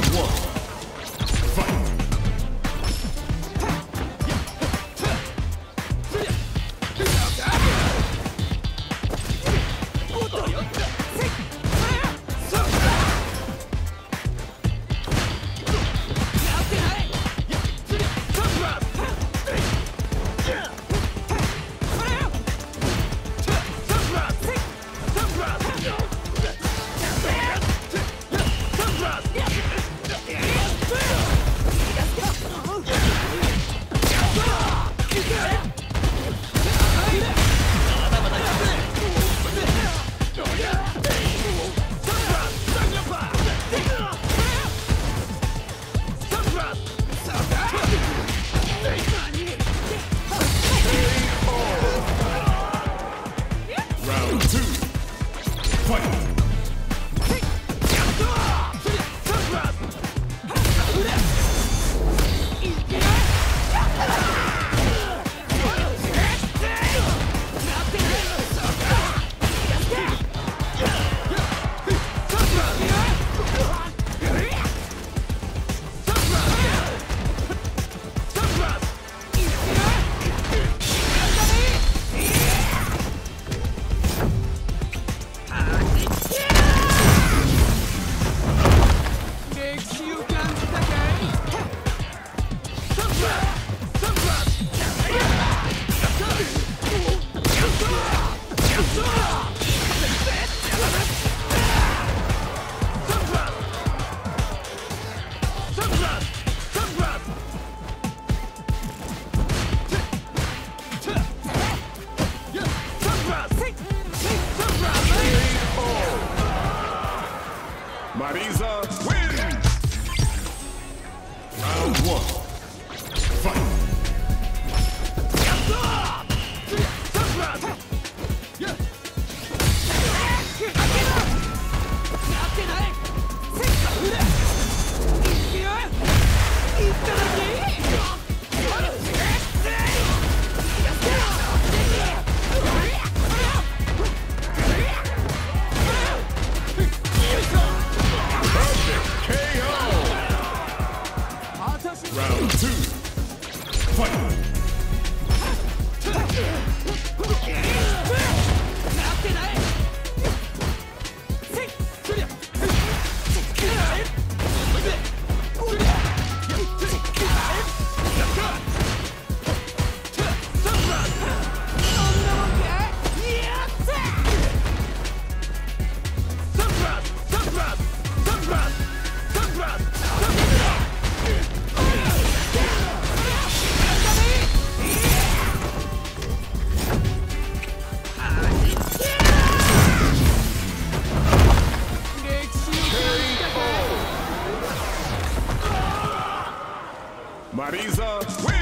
One. Fight. Marisa wins. Round one. Marisa wins.